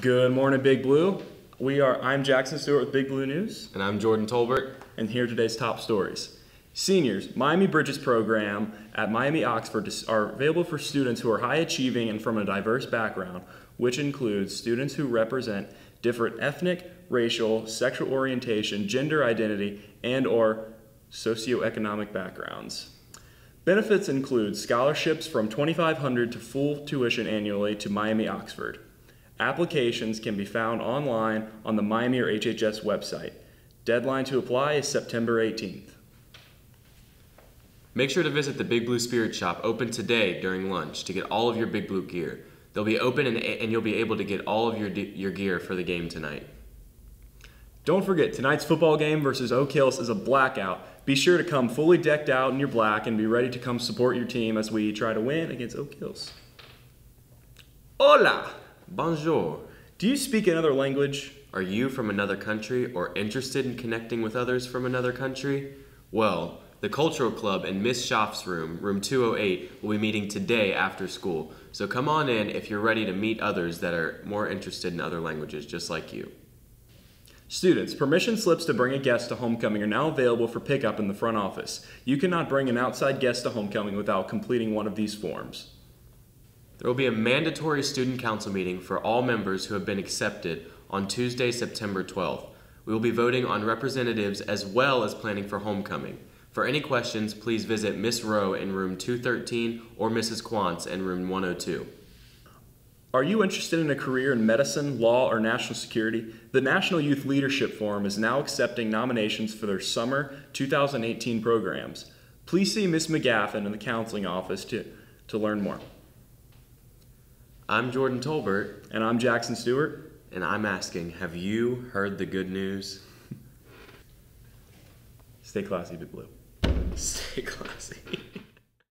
Good morning, Big Blue. We are. I'm Jackson Stewart with Big Blue News, And I'm Jordan Tolbert. and here are today's top stories. Seniors, Miami Bridges program at Miami Oxford are available for students who are high achieving and from a diverse background, which includes students who represent different ethnic, racial, sexual orientation, gender identity, and or socioeconomic backgrounds. Benefits include scholarships from 2500 to full tuition annually to Miami Oxford. Applications can be found online on the Miami or HHS website. Deadline to apply is September 18th. Make sure to visit the Big Blue Spirit Shop open today during lunch to get all of your Big Blue gear. They'll be open and, and you'll be able to get all of your, your gear for the game tonight. Don't forget, tonight's football game versus Oak Hills is a blackout. Be sure to come fully decked out in your black and be ready to come support your team as we try to win against Oak Hills. Hola! Bonjour. Do you speak another language? Are you from another country or interested in connecting with others from another country? Well, the Cultural Club in Miss Schaff's room, room 208, will be meeting today after school. So come on in if you're ready to meet others that are more interested in other languages just like you. Students, permission slips to bring a guest to homecoming are now available for pickup in the front office. You cannot bring an outside guest to homecoming without completing one of these forms. There will be a mandatory student council meeting for all members who have been accepted on Tuesday, September 12th. We will be voting on representatives as well as planning for homecoming. For any questions, please visit Miss Rowe in room 213 or Mrs. Quantz in room 102. Are you interested in a career in medicine, law, or national security? The National Youth Leadership Forum is now accepting nominations for their summer 2018 programs. Please see Ms. McGaffin in the counseling office to, to learn more. I'm Jordan Tolbert, And I'm Jackson Stewart. and I'm asking Have you heard the good news? Stay classy, Big Blue. Stay classy.